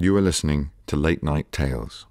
You are listening to Late Night Tales.